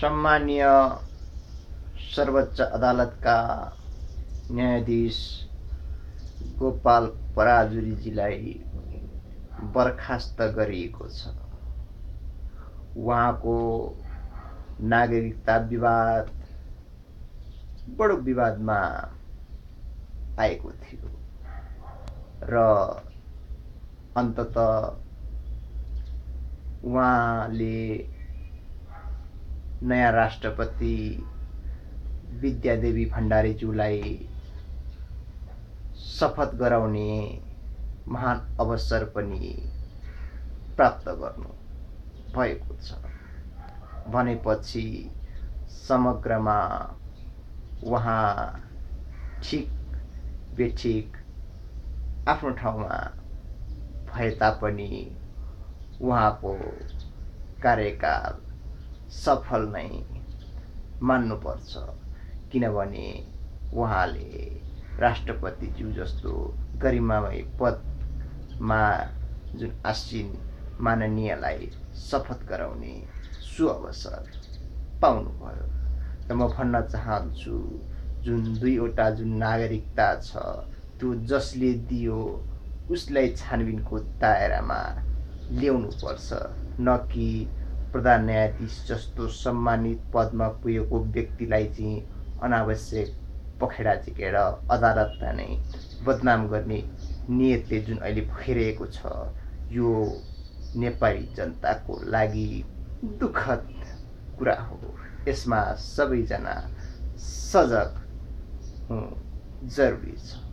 सम्मानीय सर्वोच्च अदालतका न्यायाधीश गोपाल पराजुलीजीलाई बर्खास्त गरिएको छ। उहाँको नागरिकता विवाद बडो विवादमा आएको थियो र अन्तत उहाँले नयाँ राष्ट्रपति विद्यादेवी भण्डारीज्यूलाई शपथ गराउने महान अवसर पनि प्राप्त गर्नु भएको छ। भनेपछि समग्रमा उहाँ ठिक बेठिक आफ्नो ठाउँमा भए तापनि उहाँको कार्यकाल सफल नै मान्नुपर्छ। किनभने उहाँले राष्ट्रपतिज्यू जस्तो गरिमामय पदमा जुन आसीन माननीयलाई शपथ गराउने सुअवसर पाउनुभयो। र म भन्न चाहन्छु जुन दुईवटा जुन नागरिकता छ त्यो जसले दियो उसलाई छानबिनको दायरामा ल्याउनुपर्छ। न कि प्रधान न्यायाधीश जस्तो सम्मानित पदमा पुगेको व्यक्तिलाई चाहिँ अनावश्यक पखेडा झिकेर अदालतलाई नै बदनाम गर्ने नियतले जुन अहिले भइरहेको छ यो नेपाली जनताको लागि दुःखद कुरा हो। यसमा सबैजना सजग हुनु जरुरी छ।